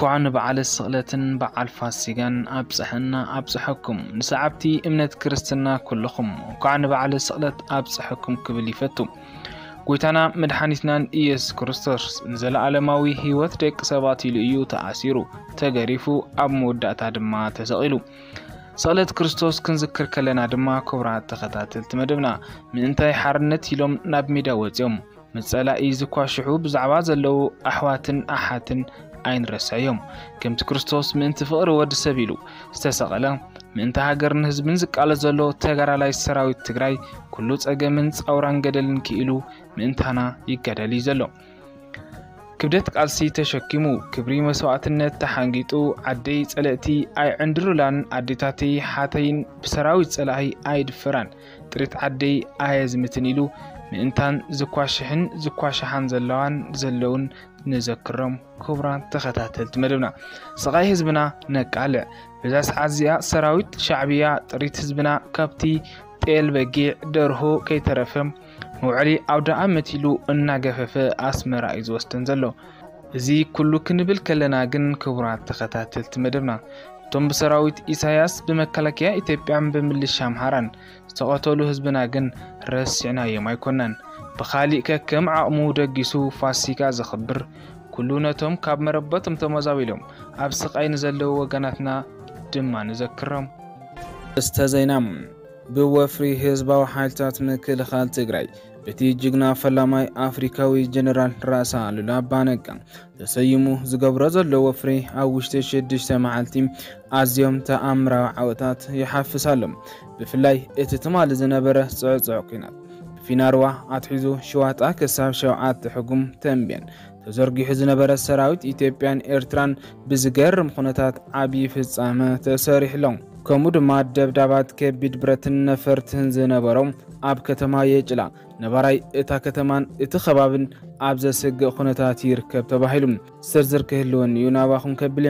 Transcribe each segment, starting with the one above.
እንኳዕ ንበዓል ስቕለትን በዓል ፋሲጋን ኣብፅሐና ኣብፅሐኩም። ንሰዓብቲ እምነት ክርስትና ኩልኹም እንኳዕ ንበዓል ስቕለት ኣብፅሐኩም ክብል ይፈቱ። ጎይታና መድሓኒትናን ኢየሱስ ክርስቶስ ንዘለኣለማዊ ህይወት ደቂ ሰባት ኢሉ እዩ ተኣሲሩ። ተገሪፉ ኣብ መወዳእታ ድማ ተሰቒሉ። ስቕለት ክርስቶስ ክንዝክር ከለና ድማ ክቡራት ተኸታተልቲ መደብና። ምእንታይ ሓርነት ኢሎም ናብ ሜዳ ወፂኦም? መፀላኢ ዝኳሽሑ ብዛዕባ ዘለዉ ኣሕዋትን ኣሓትን ኣይንረስዕዮም ከምቲ ክርስቶስ ምእንቲ ፍቕሪ ወዲ ሰብ ኢሉ ዝተሰቐለ ምእንቲ ሃገርን ህዝብን ዝቃለስ ዘሎ ተጋዳላይ ሰራዊት ትግራይ ኩሉ ፀገምን ፃውራን ገደልን ክኢሉ ምእንታና ይገደል እዩ ዘሎ። ክብደት ቃልሲ ተሸኪሙ ክብሪ መስዋዕትነት ተሓንጊጡ ዓደይ ፀለእቲ ኣይዕንድሩላን ኣዴታተይ ሓተይን ብሰራዊት ፀላኢ ኣይድፍራን ጥሪት ዓደይ ኣየዝምትን ኢሉ ምእንታን ዝኳሽሕን ዝኳሽሓን ዘለዋን ዘለውን ንዘክሮም ክቡራን ተኸታተልቲ መደብና። ስቓይ ህዝብና ነቃልዕ በዛ ሰዓት እዚኣ ሰራዊት ሻዕብያ ጥሪት ህዝብና ካብቲ ጤል በጊዕ ደርሆ ከይተረፈ መውዕሊ ኣውደ ዓመት ኢሉ እናገፈፈ ኣስመራ እዩ ዝወስደን ዘሎ። እዚ ኩሉ ክንብል ከለና ግን ክቡራት ተኸታተልቲ መደብና። እቶም ብሰራዊት ኢሳያስ ብመከላከያ ኢትዮጵያን ብምልሻ ኣምሓራን ዝተቐተሉ ህዝብና ግን ረሲዕናዮም ኣይኮናን ብኻሊእ ከከም ዓቕሙ ደጊሱ ፋሲካ ዘኽብር። ኩሉ ነቶም ካብ መረበቶም ተመዛቢሎም። ኣብ ስቓይ ንዘለዉ ወገናትና ድማ ንዘክሮም። እስተ ዜና ብወፍሪ ህዝባዊ ሓይልታት ምክልኻል ትግራይ በቲ ጅግና ፈላማይ ኣፍሪካዊ ጀነራል ራእሳ ሉላ ኣባነጋ ተሰይሙ ዝገብሮ ዘሎ ወፍሪ ኣብ ውሽጢ ሽዱሽተ መዓልቲ ኣዝዮም ተኣምራዊ ዓወታት ይሓፍስ ኣሎም ብፍላይ እቲ ትማሊ ዝነበረ ፅዕፅዕ ኩናት ብፊናርዋ ኣትሒዙ ሸዋጣ ክሳብ ሸውዓተ ሕጉም ተንብየን። ተዘርጊሑ ዝነበረ ሰራዊት ኢትዮጵያን ኤርትራን ብዝገርም ኩነታት ዓብዪ ፍጻመ ተሰሪሕሎም። ከምኡ ድማ ደብዳባት ከቢድ ብረትን ነፈርትን ዝነበሮም ኣብ ከተማ የጭላ። ነባራይ እታ ከተማን እቲ ከባብን ኣብ ዘስግእ ኩነታት ይርከብ ተባሂሉ ዝርዝር ክህልወን እዩ። ናባኹም ከብል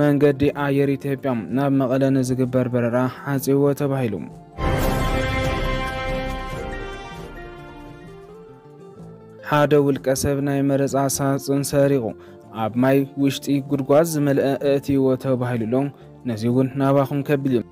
መንገዲ ኣየር ኢትዮጵያ ናብ መቐለ ንዝግበር በረራ ሓፂዎ ተባሂሉ ሓደ ውልቀ ሰብ ናይ መረፃ ሳፅን ሰሪቑ ኣብ ማይ ውሽጢ ጉድጓድ ዝመልአ እእትይዎ ተባሂሉሎም ነዚ እውን ናባኹም ከቢል እዩ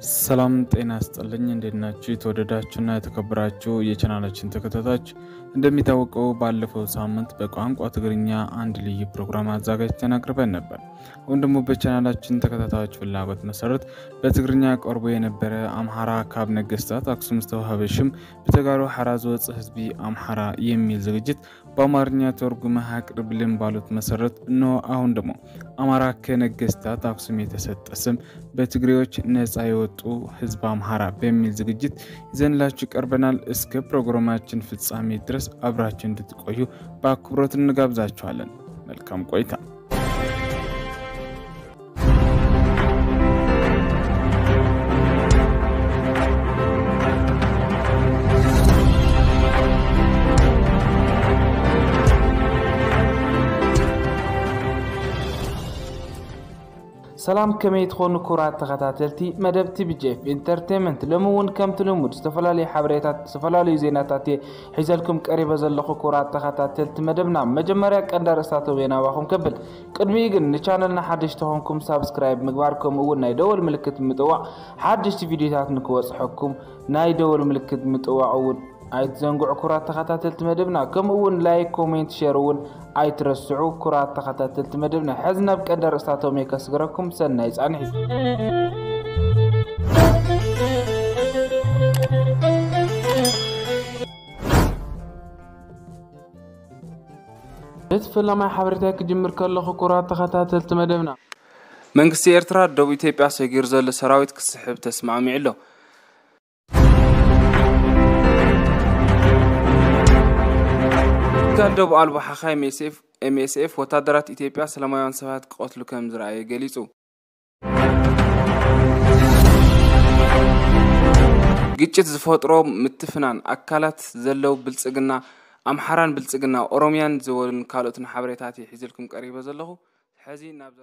ሰላም ጤና ስጥልኝ እንዴት ናችሁ? የተወደዳችሁና የተከበራችሁ የቻናላችን ተከታታዮች እንደሚታወቀው ባለፈው ሳምንት በቋንቋ ትግርኛ አንድ ልዩ ፕሮግራም አዘጋጅተን አቅርበን ነበር። አሁን ደግሞ በቻናላችን ተከታታዮች ፍላጎት መሰረት በትግርኛ ቀርቦ የነበረ አምሃራ ካብ ነገስታት አክሱም ዝተዋሃበ ሽም ብተጋሩ ሓራ ዝወፅእ ህዝቢ አምሃራ የሚል ዝግጅት በአማርኛ ተርጉመህ አቅርብልን ባሉት መሰረት እነሆ አሁን ደግሞ አማራ ከነገስታት አክሱም የተሰጠ ስም በትግሬዎች ነፃ የወጡ ህዝብ አምሃራ በሚል ዝግጅት ይዘንላችሁ ቀርበናል። እስከ ፕሮግራማችን ፍጻሜ ድረስ አብራችሁ እንድትቆዩ በአክብሮት እንጋብዛችኋለን። መልካም ቆይታ። ሰላም ከመይ ትኾኑ ክቡራት ተኸታተልቲ መደብ ቲቢጄፍ ኢንተርቴንመንት ሎሚ እውን ከምቲ ልሙድ ዝተፈላለዩ ሓበሬታት ዝተፈላለዩ ዜናታት እየ ሒዘልኩም ቀሪበ ዘለኹ ክቡራት ተኸታተልቲ መደብና መጀመርያ ቀንዲ ርእስታት ዜናባኹም ከብል ቅድሚ ግን ንቻነልና ሓደሽቲ ኾንኩም ሳብስክራይብ ምግባር ከምኡ እውን ናይ ደወል ምልክት ምጥዋዕ ሓደሽቲ ቪድዮታት ንክበፅሐኩም ናይ ደወል ምልክት ምጥዋዕ እውን ኣይትዘንጉዑ ክቡራት ተኸታተልቲ መደብና። ከምኡ እውን like comment share እውን ኣይትረስዑ ኩራት ተኸታተልቲ መደብና። ሕዚ ናብ ቀንዲ ርእስታቶም እየ ከስግረኩም ሰናይ ፃንሒ እቲ ፈላማይ ሓበሬታ ክጅምር ከለኹ ኩራት ተኸታተልቲ መደብና። መንግስቲ ኤርትራ ደቡብ ኢትዮጵያ ሰጊር ዘሎ ሰራዊት ክስሕብ ተስማዕሚዑ ኣሎ ትካል ዶብ ኣልቦ ሓኻይም MSF ወታደራት ኢትዮጵያ ሰላማውያን ሰባት ክቐትሉ ከም ዝረኣየ ገሊጹ። ግጭት ዝፈጥሮ ምትፍናን ኣካላት ዘለው ብልፅግና ኣምሓራን ብልፅግና ኦሮምያን ዝበሉን ካልኦትን ሓበሬታት ሒዝልኩም ቀሪበ ዘለኹ። ሕዚ ናብ